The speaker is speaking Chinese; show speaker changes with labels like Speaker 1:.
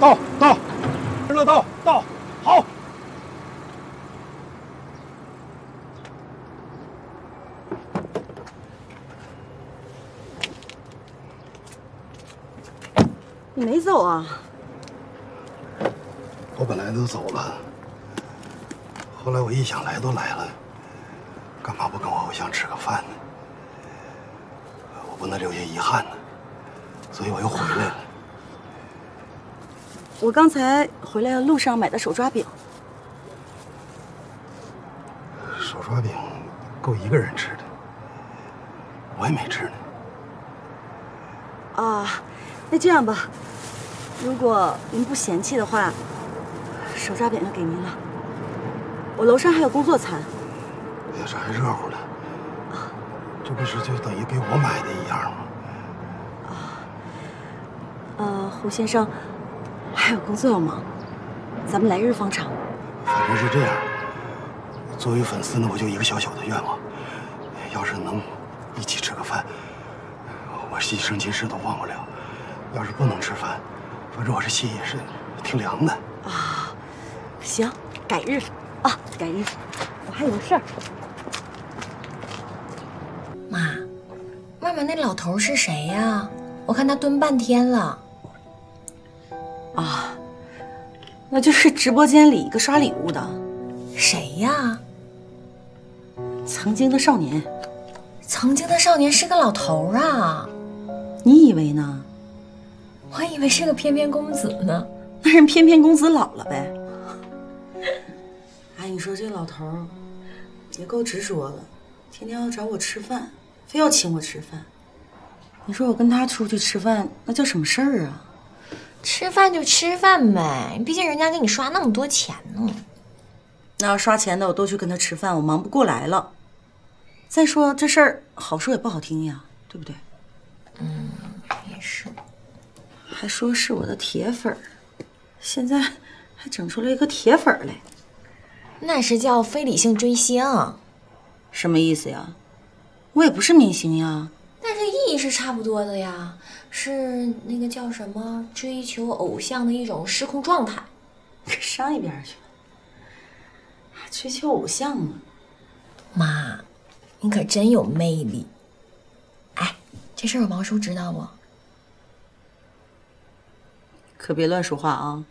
Speaker 1: 到到知道到到好。你没走啊？
Speaker 2: 我本来都走了后来我一想来都来了干嘛不跟我偶像吃个饭呢？我不能留下遗憾呢所以我又回来了。
Speaker 1: 我刚才回来的路上买的手抓饼，
Speaker 2: 手抓饼够一个人吃的，我也没吃呢。
Speaker 1: 啊，那这样吧，如果您不嫌弃的话，手抓饼就给您了。我楼上还有工作餐。
Speaker 2: 哎呀，这还热乎呢，这不是就等于给我买的一样吗？
Speaker 1: 呃，胡先生，还有工作要忙，咱们来日方长。
Speaker 2: 反正是这样。作为粉丝呢，我就一个小小的愿望，要是能一起吃个饭，我今生今世都忘不了；要是不能吃饭，反正我这心也是挺凉的。
Speaker 1: 啊，行，改日啊，改日。我还有事儿。
Speaker 3: 妈，外面那老头是谁呀？我看他蹲半天了。
Speaker 1: 啊，那就是直播间里一个刷礼物的，
Speaker 3: 谁呀？
Speaker 1: 曾经的少年。
Speaker 3: 曾经的少年是个老头啊！
Speaker 1: 你以为呢？
Speaker 3: 我以为是个翩翩公子呢。
Speaker 1: 那人翩翩公子老了呗。哎，你说这老头儿也够执着的，天天要找我吃饭，非要请我吃饭。你说我跟他出去吃饭，那叫什么事儿啊？
Speaker 3: 吃饭就吃饭呗，毕竟人家给你刷那么多钱呢。
Speaker 1: 那要刷钱的，我都去跟他吃饭，我忙不过来了。再说这事儿好说也不好听呀，对不对？
Speaker 3: 嗯，也是。
Speaker 1: 还说是我的铁粉儿，现在还整出来一个铁粉儿来，
Speaker 3: 那是叫非理性追星，
Speaker 1: 什么意思呀？我也不是明星呀。
Speaker 3: 意义是差不多的呀，是那个叫什么追求偶像的一种失控状态。
Speaker 1: 上一边去吧，还追求偶像呢。
Speaker 3: 妈，你可真有魅力。哎，这事儿王叔知道不？
Speaker 1: 可别乱说话啊！